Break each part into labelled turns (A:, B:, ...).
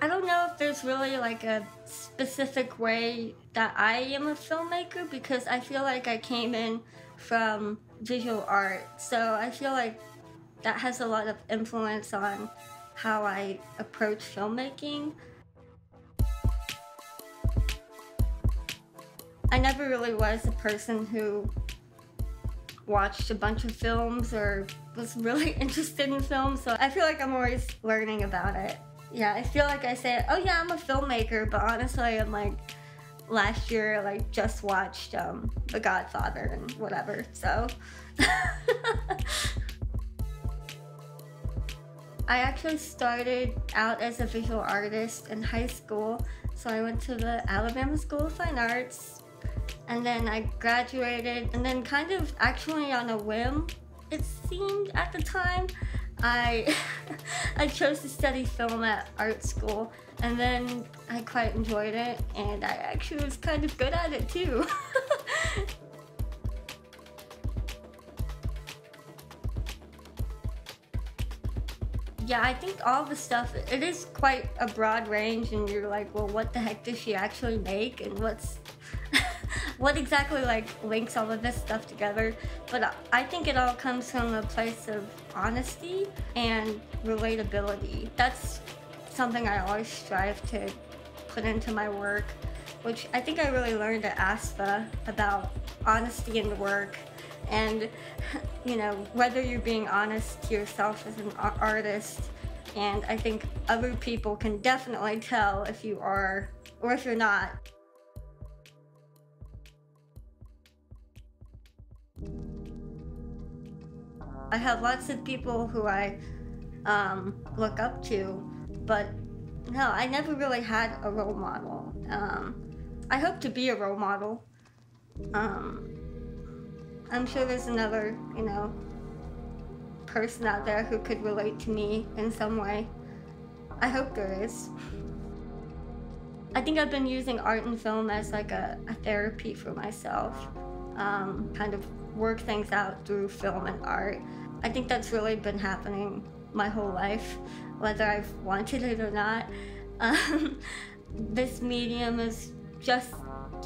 A: I don't know if there's really like a specific way that I am a filmmaker because I feel like I came in from visual art. So I feel like that has a lot of influence on how I approach filmmaking. I never really was a person who watched a bunch of films or was really interested in films, so I feel like I'm always learning about it. Yeah, I feel like I say, oh yeah, I'm a filmmaker, but honestly, I'm like, last year, like, just watched um, The Godfather and whatever, so. I actually started out as a visual artist in high school. So I went to the Alabama School of Fine Arts and then I graduated and then kind of actually on a whim, it seemed at the time, I I chose to study film at art school and then I quite enjoyed it and I actually was kind of good at it too. yeah, I think all the stuff, it is quite a broad range and you're like, well, what the heck does she actually make and what's, what exactly like links all of this stuff together. But I think it all comes from a place of honesty and relatability. That's something I always strive to put into my work, which I think I really learned at ASFA about honesty in the work and you know whether you're being honest to yourself as an artist and i think other people can definitely tell if you are or if you're not i have lots of people who i um, look up to but no i never really had a role model um, i hope to be a role model um, I'm sure there's another, you know, person out there who could relate to me in some way. I hope there is. I think I've been using art and film as like a, a therapy for myself. Um, kind of work things out through film and art. I think that's really been happening my whole life, whether I've wanted it or not. Um, this medium is just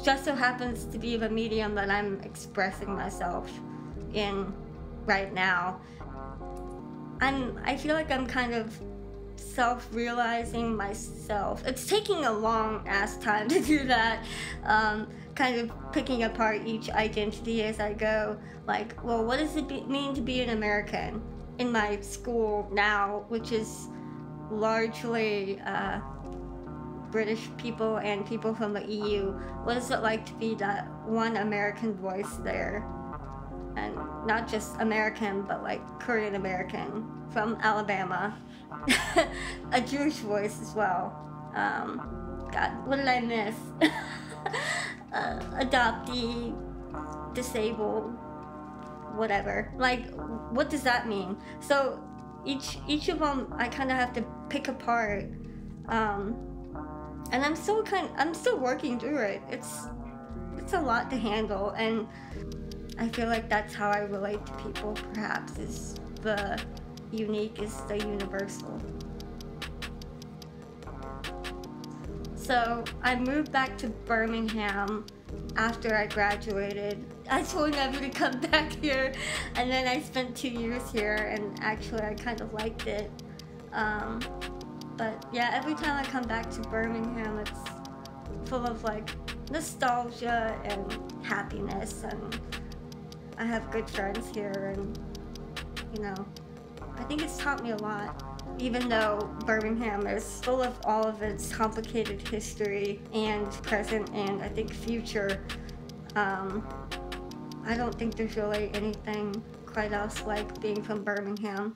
A: just so happens to be the medium that I'm expressing myself in right now. I'm, I feel like I'm kind of self-realizing myself. It's taking a long ass time to do that. Um, kind of picking apart each identity as I go. Like, well, what does it be, mean to be an American in my school now, which is largely uh, British people and people from the EU. What is it like to be that one American voice there? And not just American, but like Korean American from Alabama. a Jewish voice as well. Um, God, what did I miss? uh, adoptee, disabled, whatever. Like, what does that mean? So each each of them, I kind of have to pick apart. Um, and I'm still kind I'm still working through it. It's it's a lot to handle and I feel like that's how I relate to people perhaps is the unique is the universal. So I moved back to Birmingham after I graduated. I told never to come back here and then I spent two years here and actually I kind of liked it. Um, but yeah, every time I come back to Birmingham, it's full of like nostalgia and happiness, and I have good friends here, and you know, I think it's taught me a lot. Even though Birmingham is full of all of its complicated history and present and I think future, um, I don't think there's really anything quite else like being from Birmingham.